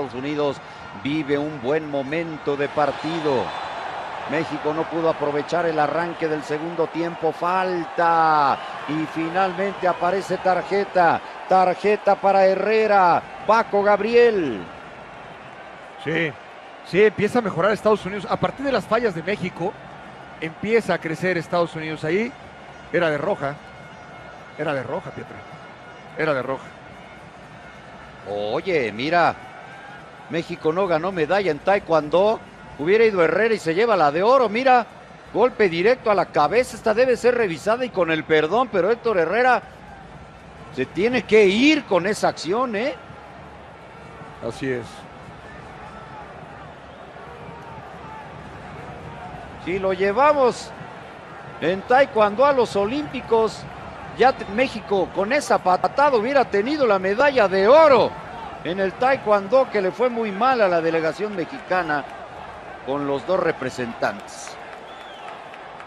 Estados Unidos vive un buen momento de partido. México no pudo aprovechar el arranque del segundo tiempo, falta. Y finalmente aparece tarjeta, tarjeta para Herrera, Paco Gabriel. Sí, sí, empieza a mejorar Estados Unidos. A partir de las fallas de México, empieza a crecer Estados Unidos. Ahí era de roja, era de roja, Pietra. Era de roja. Oye, mira, México no ganó medalla en Taekwondo. Hubiera ido Herrera y se lleva la de oro. Mira, golpe directo a la cabeza. Esta debe ser revisada y con el perdón, pero Héctor Herrera se tiene que ir con esa acción, ¿eh? Así es. Si lo llevamos en Taekwondo a los Olímpicos, ya México con esa patada hubiera tenido la medalla de oro en el Taekwondo que le fue muy mal a la delegación mexicana con los dos representantes.